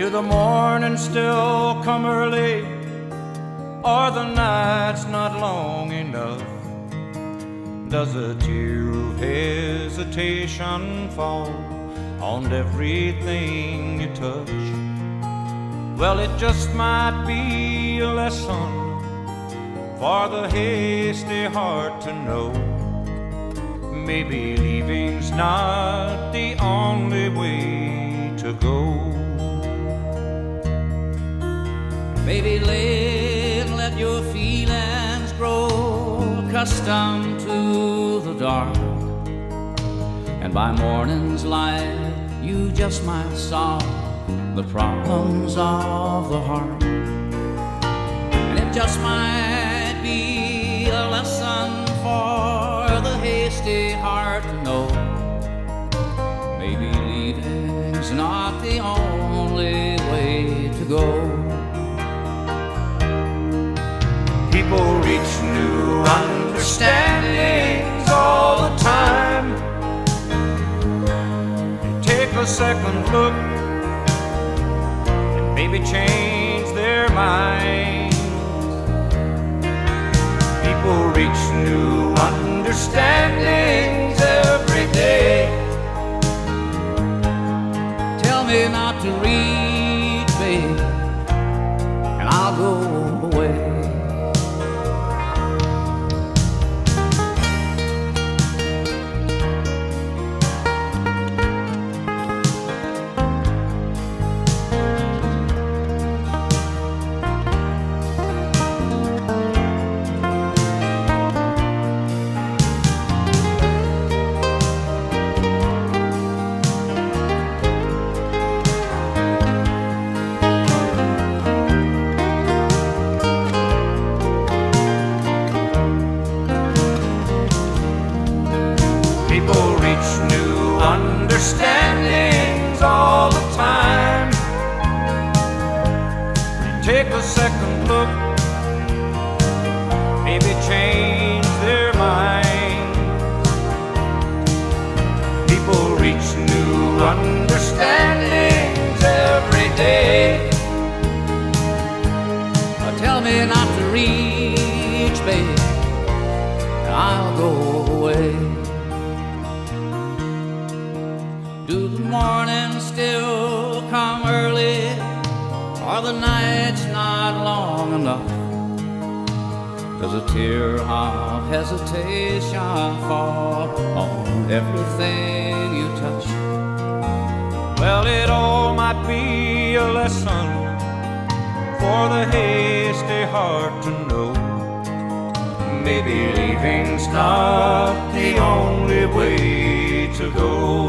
Do the morning still come early, or the night's not long enough? Does a tear of hesitation fall on everything you touch? Well, it just might be a lesson for the hasty heart to know. Maybe leaving's not the Baby, let, let your feelings grow accustomed to the dark. And by morning's light, you just might solve the problems of the heart. And it just might be a lesson for the hasty heart to know. Maybe leaving's not the only way to go. People reach new understandings all the time. They take a second look and maybe change their minds. People reach new understandings every day. Tell me not to reach, babe, and I'll go away. Understandings all the time. Take a second look, maybe change their minds. People reach new understandings every day. Tell me not to reach, babe, I'll go away. Do the morning still come early, or the night's not long enough? Does a tear of hesitation fall on everything you touch? Well, it all might be a lesson for the hasty heart to know. Maybe leaving's not the only way to go.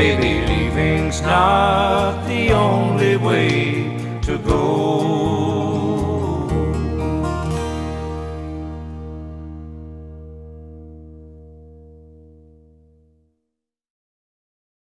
Maybe leaving's not the only way to go.